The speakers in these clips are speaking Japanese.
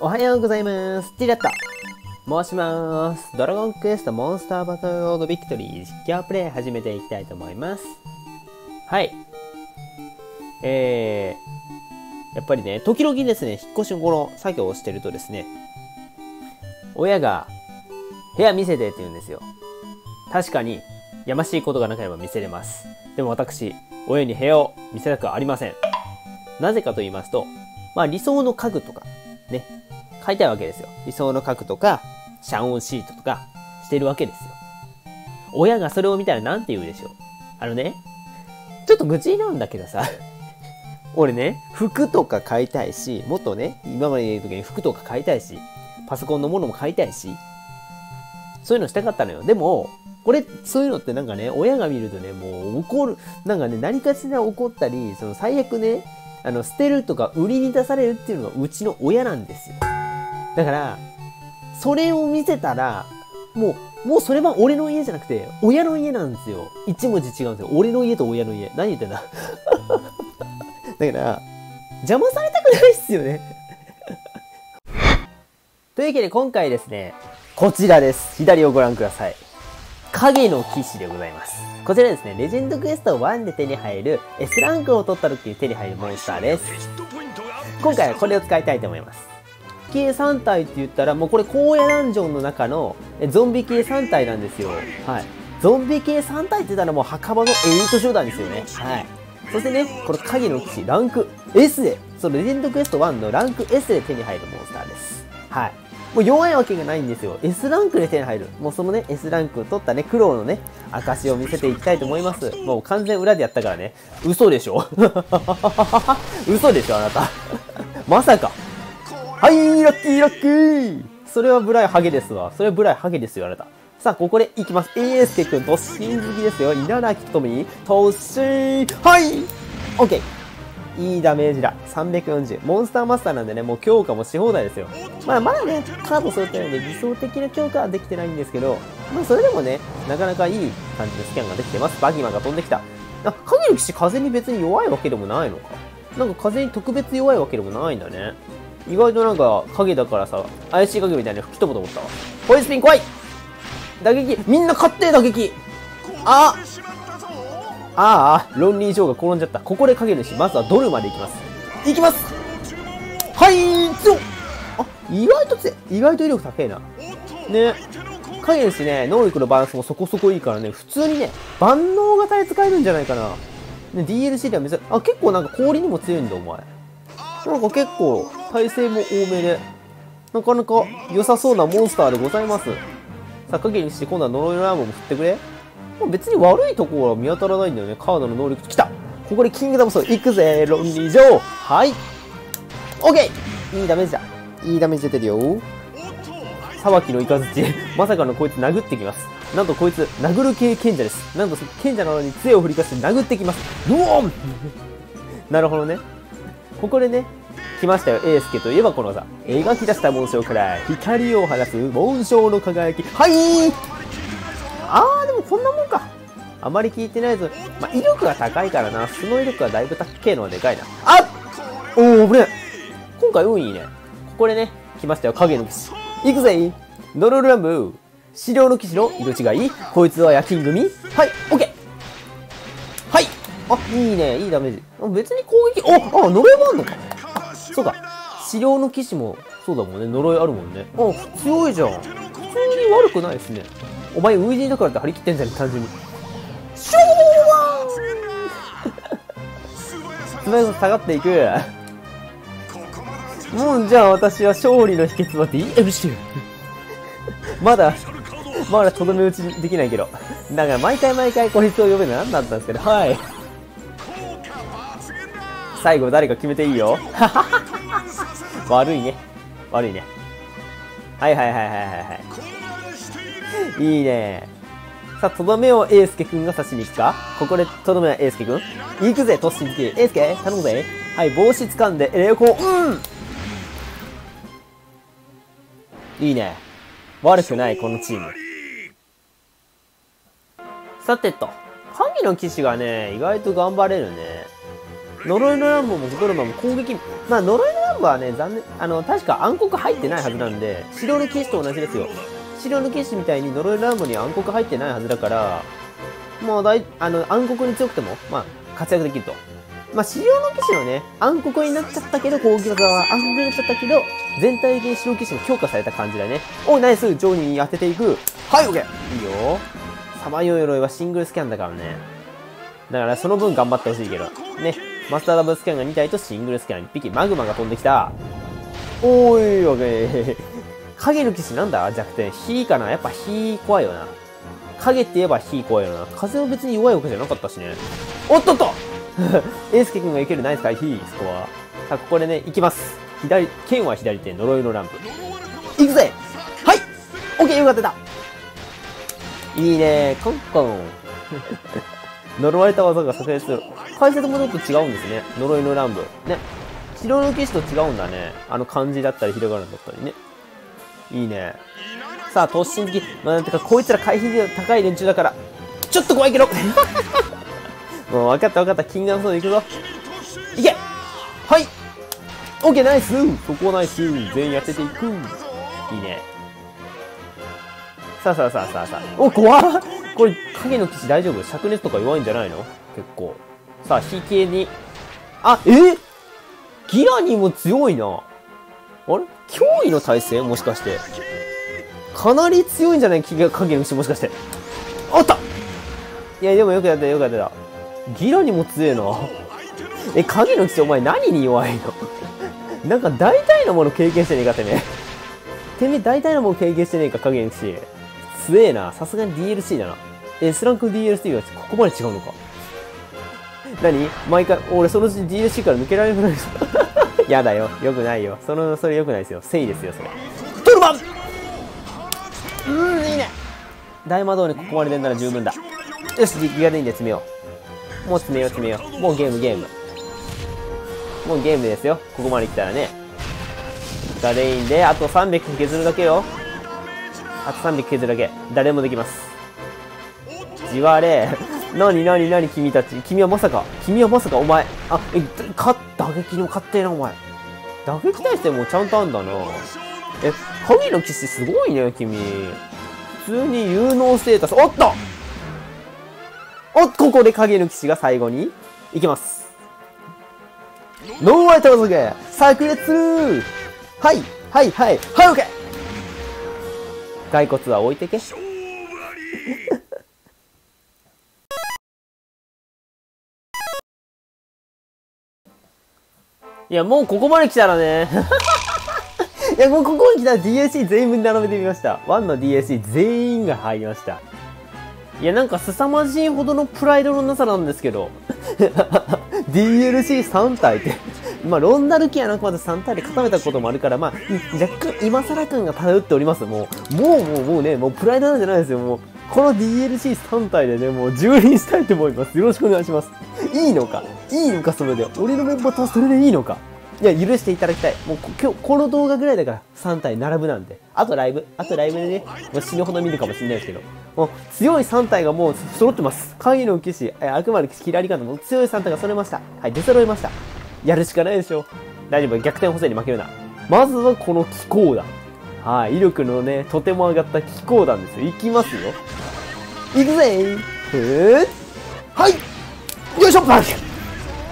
おはようございます。ティラット申します。ドラゴンクエストモンスターバトルロードビクトリー実況プレイ始めていきたいと思います。はい。えー、やっぱりね、時々ですね、引っ越しのこの作業をしてるとですね、親が部屋見せてって言うんですよ。確かに、やましいことがなければ見せれます。でも私、親に部屋を見せたくありません。なぜかと言いますと、まあ理想の家具とか、ね、買いたいわけですよ。理想の家具とか、遮音シートとか、してるわけですよ。親がそれを見たら何て言うでしょう。あのね、ちょっと愚痴なんだけどさ、俺ね、服とか買いたいし、もっとね、今までいる時に服とか買いたいし、パソコンのものも買いたいし、そういうのしたかったのよ。でも、これ、そういうのってなんかね、親が見るとね、もう怒る、なんかね、何かしら怒ったり、その最悪ね、あの、捨てるとか売りに出されるっていうのがうちの親なんですよ。だから、それを見せたら、もう、もうそれは俺の家じゃなくて、親の家なんですよ。一文字違うんですよ。俺の家と親の家。何言ってんだ？だから、邪魔されたくないっすよね。というわけで今回ですね、こちらです。左をご覧ください。影の騎士でございます。こちらですね、レジェンドクエスト1で手に入る S ランクを取った時に手に入るモンスターです。今回はこれを使いたいと思います。系3体って言ったら、もうこれ荒野ダンジョンの中のゾンビ系3体なんですよ。はい。ゾンビ系3体って言ったらもう墓場のエリート集団ですよね。はい。そしてね、この影の騎士、ランク S で、そのレジェンドクエスト1のランク S で手に入るモンスターです。はい。もう弱いわけがないんですよ。S ランクで手に入る。もうそのね、S ランクを取ったね、苦労のね、証を見せていきたいと思います。もう完全裏でやったからね。嘘でしょ？嘘でしょ、あなた。まさか。はい、ラッキーラッキーそれはブライハゲですわ。それはブライハゲですよ、あなた。さあ、ここで行きます。エースケ君、突進好きですよ。稲垣とみ、突進はいオッケーいいダメージだ。340。モンスターマスターなんでね、もう強化もし放題ですよ。まあ、まだね、カード揃ってないんで理想的な強化はできてないんですけど、まあ、それでもね、なかなかいい感じのスキャンができてます。バギマンが飛んできた。あ、影の騎士風に別に弱いわけでもないのか。なんか風に特別弱いわけでもないんだね。意外となんか影だからさ、怪しい影みたいに吹き飛ぶと思ったわ。ホイスピン怖い打撃みんな勝って打撃あああ、ロンリー・ジョーが転んじゃった。ここで影主、まずはドルまで行きます。行きますはい強っあ、意外と強い。意外と威力高いな。ね。影主ね、能力のバランスもそこそこいいからね、普通にね、万能型で使えるんじゃないかな。ね、DLC では珍。あ、結構なんか氷にも強いんだ、お前。なんか結構、耐性も多めで、なかなか良さそうなモンスターでございます。さあ、影にして今度は呪いのラームも振ってくれ。まあ別に悪いところは見当たらないんだよね。カードの能力。来たここでキングダムソード。行くぜロンリージョーはいオッケーいいダメージだ。いいダメージ出てるよ。沢木のイカズチ。まさかのこいつ殴ってきます。なんとこいつ、殴る系賢者です。なんと賢者なのに杖を振りかして殴ってきます。ドーン なるほどね。ここでね、来ましたよ、エースケといえばこのさ、描き出した紋章から光を放つ紋章の輝き。はいあー、でもこんなもんか。あまり聞いてないぞ。まあ、威力が高いからな。その威力はだいぶ高いのはでかいな。あっおー、危ねえ今回運いいね。ここでね、来ましたよ、影の騎士。行くぜドロルラム資料の騎士の色違いこいつは夜勤組はい、オッケーはいあ、いいね、いいダメージ。別に攻撃、おあ、呪いもあんのかあ、そうか。資料の騎士も、そうだもんね、呪いあるもんね。あ、強いじゃん。普通に悪くないですね。お前、ウイジンだからって張り切ってんじゃん、単純に。ショー素早く下がっていく。もう、じゃあ私は勝利の秘訣は DMC。まだ、まだとどめ打ちできないけど。だから毎回毎回こいつを呼べるの何だったんですけど、はい。最後誰か決めていいよ。悪いね。悪いね。はいはいはいはいはいはい。いいね。さあ、とどめをエースケくんが刺しに行くか？ここでとどめはエースケくん行くぜ、突進機。エースケ頼むぜ。はい、帽子掴んで、エレコうんいいね。悪くない、このチーム。さてと。影の騎士がね、意外と頑張れるね。呪いのランボもドルマも攻撃、まあ呪いのランンブはね、残念、あの、確か暗黒入ってないはずなんで、白の騎士と同じですよ。白の騎士みたいに呪いランブに暗黒入ってないはずだから、もう大、あの、暗黒に強くても、まあ、活躍できると。まあ、白の騎士のね、暗黒になっちゃったけど、攻撃技は暗黒になっちゃったけど、全体的に白騎士も強化された感じだね。おいナイスジョーニーに当てていく。はい、オッケーいいよ。サマヨ鎧はシングルスキャンだからね。だからその分頑張ってほしいけど。ね。マスターダブルスキャンが2体とシングルスキャン1匹。マグマが飛んできた。おーい、オッケー。影の騎士なんだ？弱点。火かな？やっぱ火怖いよな。影って言えば火怖いよな。風は別に弱いわけじゃなかったしね。おっとっと エースケ君が行けるナイス回避、スコア。さあ、ここでね、行きます。左、剣は左手、呪いのランプ。行くぜはいオッケーよかったたいいねコンコン。呪われた技が炸裂する。解説もちょっと違うんですね。呪いの乱舞。ね。白の騎士と違うんだね。あの漢字だったり、ひらがなだったりね。いいね。さあ、突進的。まあ、なんてか、こいつら回避量高い連中だから、ちょっと怖いけど もう分かった分かった。禁断そうでいくぞ。いけはいオッケーナイスそこナイス全員やってていくいいね。さあさあさあさあさあ。お、怖っこれ、影の騎士大丈夫？灼熱とか弱いんじゃないの？結構。さあ、引きに。あ、え？ギラにも強いな。あれ？脅威の体勢もしかして。かなり強いんじゃない？影の騎士もしかして。おったいや、でもよくやったよくやった。ギラにも強えな。え、影の騎士お前何に弱いの？なんか大体のもの経験してねえかってね。てめえ大体のもの経験してねえか、影の騎士。強えな。さすがに DLC だな。え、スランク DLC がここまで違うのか？何？毎回、俺そのうち DLC から抜けられなくなるやだよ。よくないよ。その、それよくないですよ。誠意ですよ、それ。トルマンうん、いいね。大魔導にここまで出んなら十分だ。よし、ギガでいいんで詰めよう。もう詰めよう、詰めよう。もうゲーム、ゲーム。もうゲームですよ。ここまで来たらね。ガレインで、あと300削るだけよ。あと300削るだけ。誰もできます。じわれ。なになになに君たち。君はまさか、君はまさかお前。あ、え、か、打撃にも勝ってな、お前。打撃耐性もちゃんとあんだな。え、影の騎士すごいね、君。普通に有能ステータス。おっとおっ、ここで影の騎士が最後に行きます。ノーアイトズゲ炸裂するはい、はい、はい、はい、オッケー骸骨は置いてけ。いや、もうここまで来たらね。いや、もうここに来たら DLC 全員分並べてみました。1の DLC 全員が入りました。いや、なんか凄まじいほどのプライドのなさなんですけど。DLC3 体ってまあ、ロンダルキアなんかまで3体で固めたこともあるから、まあ、若干今更感が漂っております。もう、もうもうもうね、もうプライドなんじゃないですよ。もう、この DLC3 体でね、もう蹂躙したいと思います。よろしくお願いします。いいのか？いいのかそれで。俺のメンバーとそれでいいのか？いや、許していただきたい。もう今日、この動画ぐらいだから3体並ぶなんで。あとライブ。あとライブでね、もう死ぬほど見るかもしれないですけど。もう強い3体がもう揃ってます。影の騎士、え悪魔の騎士、キラリカンも強い3体が揃えました。はい、出揃いました。やるしかないでしょ。大丈夫。逆転補正に負けるな。まずはこの気候弾。はい、威力のね、とても上がった気候弾ですよ。いきますよ。いくぜふーはいよいしょバン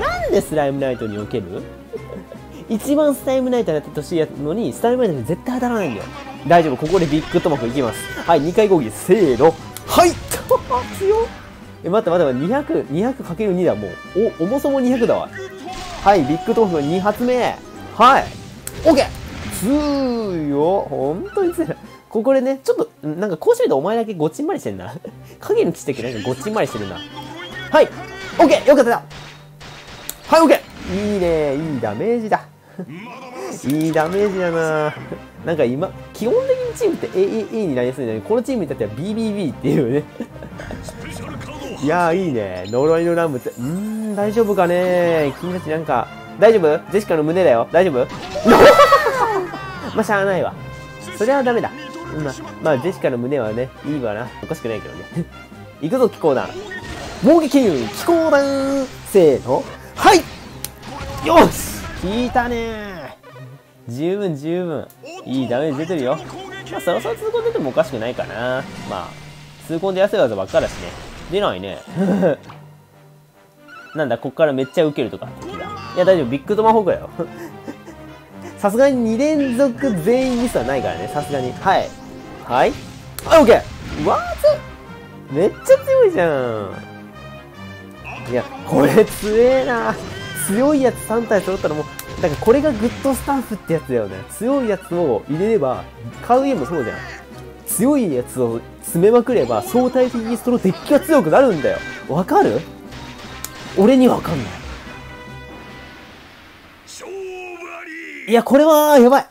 なんでスライムナイトに受ける？一番スライムナイトやってほしいのに、スライムナイトに絶対当たらないんだよ。大丈夫、ここでビッグトマホいきます。はい、2回攻撃、せーの。はい強え、待って待って待って、200、200×2 だ、もう。お、重さも200だわ。はい、ビッグトマホ2発目。はい。オッケー強ほんとに強い。ここでね、ちょっと、なんかこうしてるとお前だけごちんまりしてんな。影の騎士だけなんかごちんまりしてるな。はい、オッケーよかったはい、オッケーいいねいいダメージだ。いいダメージだななんか今、基本的にチームって AAA になりやすいのに、このチームに至っては BBB っていうね。いやーいいね。呪いのラムって、うーん、大丈夫かね君たちなんか、大丈夫？ジェシカの胸だよ。大丈夫？まあ、しゃあないわ。それはダメだ。まあ、まあ、ジェシカの胸はね、いいわな。おかしくないけどね。行くぞ、気候弾。猛撃気候弾せーの。はいよし聞いたね十分十分いいダメージ出てるよまあそろそろ痛恨出てもおかしくないかなまあ痛恨で安い技ばっかだしね出ないね なんだこっからめっちゃウケるとかいや大丈夫ビッグトマホークだよ さすがに2連続全員ミスはないからねさすがに。はい。はい。はいオッケー。わーめっちゃ強いじゃん。いやこれ強えな。強いやつ3体揃ったらもうだからこれがグッドスタッフってやつだよね。強いやつを入れれば買う家もそうじゃん。強いやつを詰めまくれば相対的にそのデッキが強くなるんだよ。わかる？俺にはわかんない。いやこれはやばい。